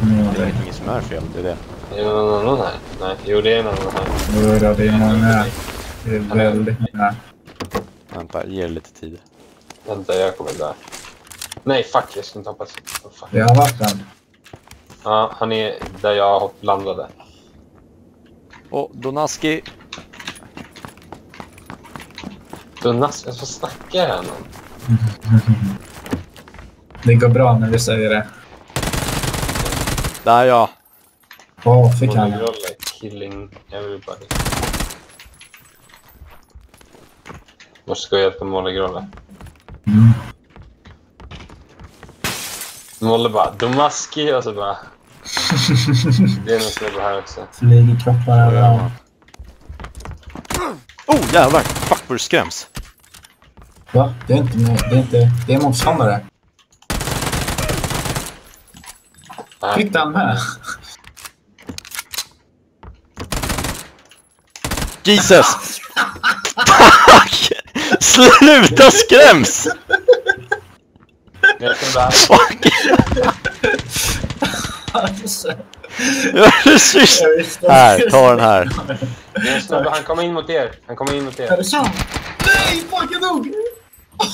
Det är ingenting som är fel, det är det. Är det någon annan här? Nej, jo det är någon annan här. Då, det är många. Det är väldigt många. Vänta, ge det lite tid. Vänta, jag kommer där. Nej, fuck, jag ska inte hoppa. Oh, fuck. Det har varit en. Ja, han är där jag landade. Och Donaski. Donas, vad snackar han om? Det går bra när vi säger det. Där ja. Åh, fick han. Roller, killing everybody. Måste gå och hjälpa Molle Grolle. Mm. Molle bara Domaski och så bara... Det är någon snubbe här också. Flyger kroppar överallt. Oh jävlar! Fuck vad du skräms. Va? Det är inte. Det är inte. Det är motståndare. Nej. Fick den med? Jesus! Fuck! Sluta skräms! Fuck! Här, ta den här. Är han kommer in mot er. Han kommer in mot Är er. det sant? Nej, fuck jag dog!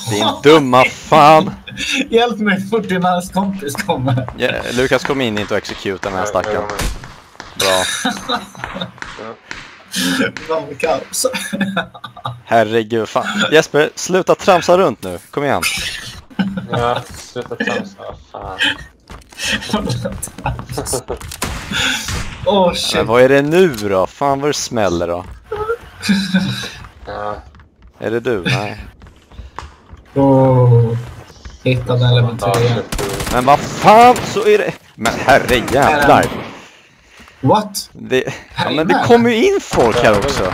Din dumma fan! Hjälp mig fort innan hans kompis kommer. Ja, Lukas kom in inte och exekuta den här stackaren. Bra. Kaos. Herregud, fan. Jesper, sluta tramsa runt nu. Kom igen. Ja, sluta tramsa. Fan. Åh Men shit. vad är det nu då? Fan vad det smäller då. Ja. Är det du? Nej. Åh. Hittade en level 3 igen. Men vad fan så är det... Men herre jävlar. What? Det... Ja, men det kommer ju in folk här också.